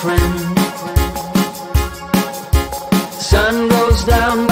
friend. Sun goes down.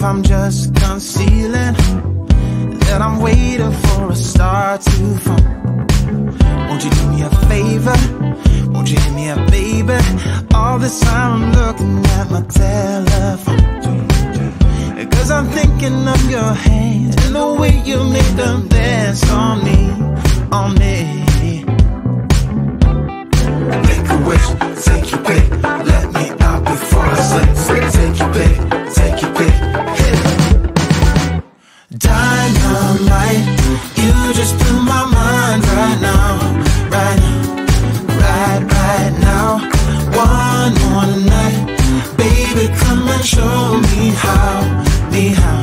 if I'm just concealing That I'm waiting for a star to fall Won't you do me a favor? Won't you hit me up, baby? All this time I'm looking at my telephone Cause I'm thinking of your hands And the way you make them dance on me show me how, me how.